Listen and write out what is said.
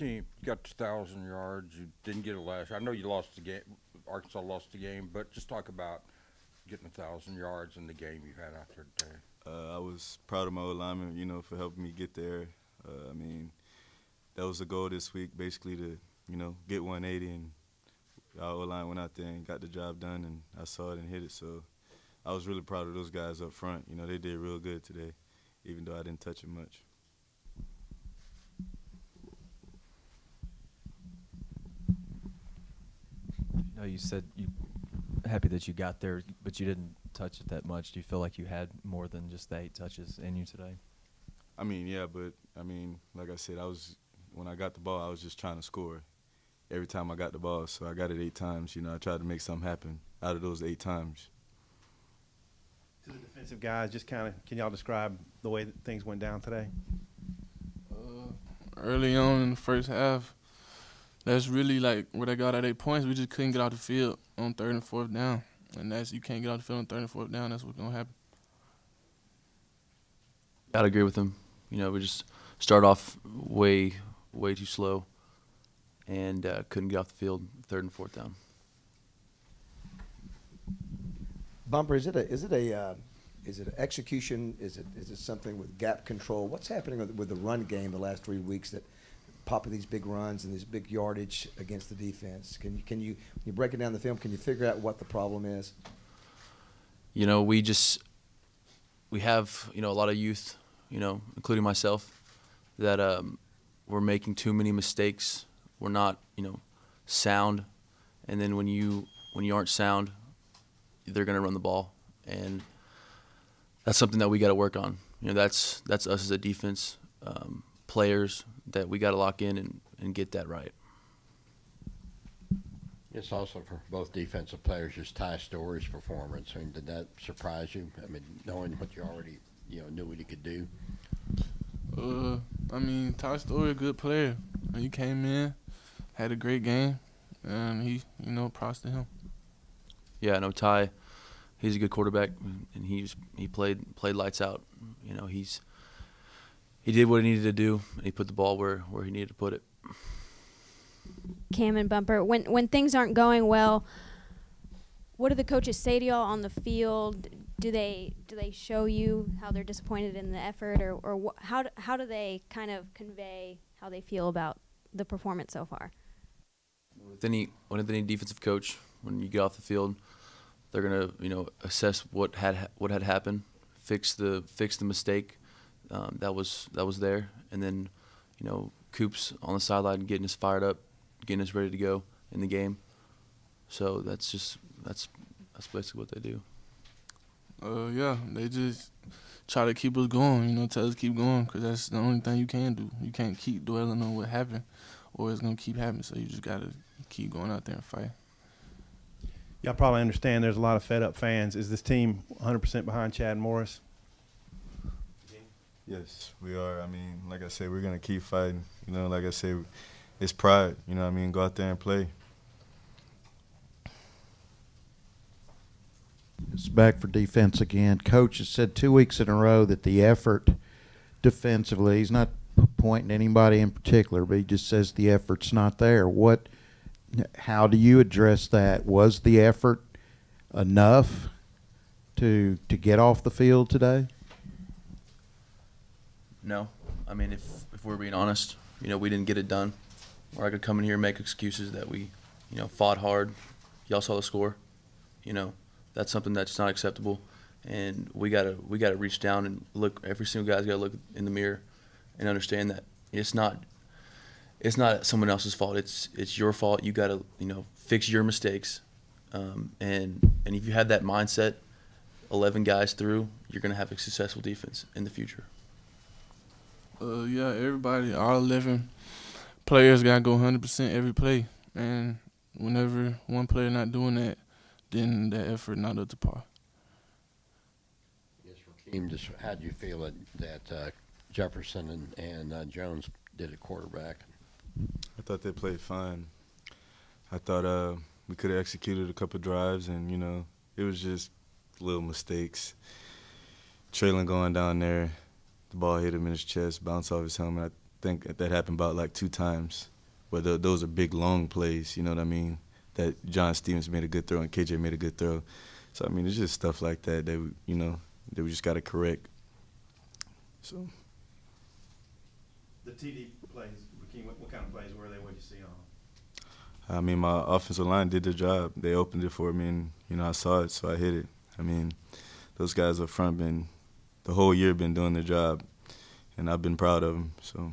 team got to thousand yards. You didn't get it last. I know you lost the game. Arkansas lost the game, but just talk about getting a thousand yards in the game you had out there today. Uh, I was proud of my O lineman, you know, for helping me get there. Uh, I mean, that was the goal this week, basically to, you know, get 180, and our O line went out there and got the job done, and I saw it and hit it. So I was really proud of those guys up front. You know, they did real good today, even though I didn't touch it much. You said you happy that you got there, but you didn't touch it that much. Do you feel like you had more than just the eight touches in you today? I mean, yeah, but I mean, like I said, I was when I got the ball, I was just trying to score every time I got the ball. So I got it eight times. You know, I tried to make something happen out of those eight times. To the defensive guys, just kind of, can y'all describe the way that things went down today? Uh, early on in the first half, that's really like where they got at eight points. We just couldn't get out the field on third and fourth down, and that's you can't get out the field on third and fourth down. That's what's gonna happen. I'd agree with him. You know, we just start off way, way too slow, and uh, couldn't get off the field third and fourth down. Bumper, is it a is it a uh, is it an execution? Is it is it something with gap control? What's happening with, with the run game the last three weeks that popping these big runs and these big yardage against the defense? Can you can you you break it down the film? Can you figure out what the problem is? You know, we just we have you know a lot of youth, you know, including myself, that um, we're making too many mistakes. We're not you know sound, and then when you when you aren't sound, they're going to run the ball, and that's something that we got to work on. You know, that's that's us as a defense um, players that we got to lock in and, and get that right. It's also for both defensive players, just Ty Storey's performance. I mean, did that surprise you? I mean, knowing what you already, you know, knew what he could do. Uh, I mean, Ty Storey, a good player. He came in, had a great game, and he, you know, props to him. Yeah, no, Ty, he's a good quarterback, and he's he played played lights out. You know, he's he did what he needed to do, and he put the ball where where he needed to put it. Cam and Bumper, when when things aren't going well, what do the coaches say to y'all on the field? Do they do they show you how they're disappointed in the effort, or or wh- how do, how do they kind of convey how they feel about the performance so far? With any with any defensive coach, when you get off the field, they're gonna you know assess what had what had happened, fix the fix the mistake um, that was that was there, and then you know Coops on the sideline getting us fired up, getting us ready to go in the game. So that's just that's that's basically what they do. Uh, yeah, they just try to keep us going. You know, tell us keep going because that's the only thing you can do. You can't keep dwelling on what happened, or it's gonna keep happening. So you just gotta keep going out there and fight. Y'all probably understand there's a lot of fed up fans. Is this team 100% behind Chad Morris? Yes, we are. I mean, like I said, we're gonna keep fighting. You know, like I said, it's pride. You know, I mean, go out there and play. It's back for defense again. Coach has said two weeks in a row that the effort defensively, he's not pointing anybody in particular, but he just says the effort's not there. What? How do you address that? Was the effort enough to to get off the field today? No, I mean if if we're being honest, you know we didn't get it done. Or I could come in here and make excuses that we, you know, fought hard. Y'all saw the score. You know, that's something that's not acceptable, and we gotta we gotta reach down and look. Every single guy's gotta look in the mirror, and understand that it's not it's not someone else's fault. It's it's your fault. You gotta you know fix your mistakes, um, and and if you have that mindset, eleven guys through, you're gonna have a successful defense in the future. Uh, yeah, everybody, all eleven players gotta go hundred percent every play, and whenever one player not doing that, then that effort not up to par. Yes, Rakeem, just how do you feel that, that uh, Jefferson and, and uh, Jones did at quarterback? I thought they played fine. I thought uh, we could have executed a couple drives, and you know, it was just little mistakes. Trailing going down there, the ball hit him in his chest, bounced off his helmet. I think that, happened about like two times. But tho- those are big long plays, you know what I mean? That John Stevens made a good throw and KJ made a good throw. So I mean, it's just stuff like that that we, you know that we just got to correct. So The TD plays, what, what kind of plays were they? What you see on? I mean, my offensive line did their job. They opened it for me, and you know I saw it, so I hit it. I mean, those guys up front been the whole year been doing their job, and I've been proud of them. So